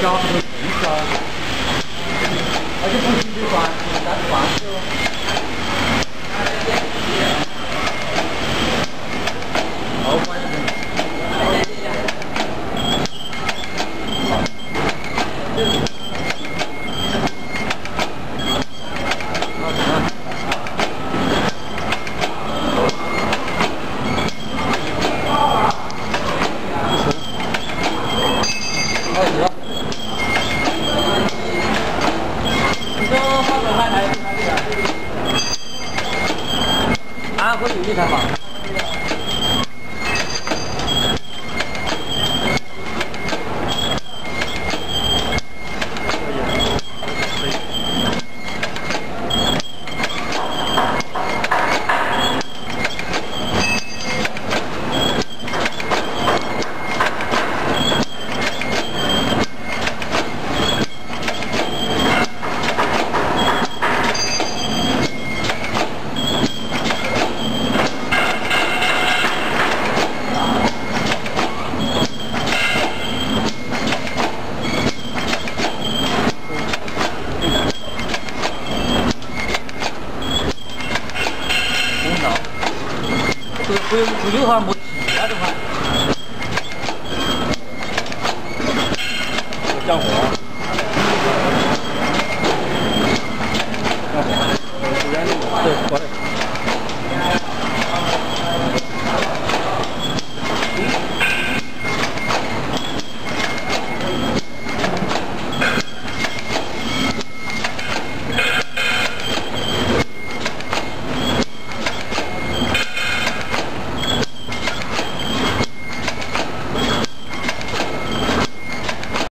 Cho. 啊，会有一台吗？这不不有哈没气啊这块。降火。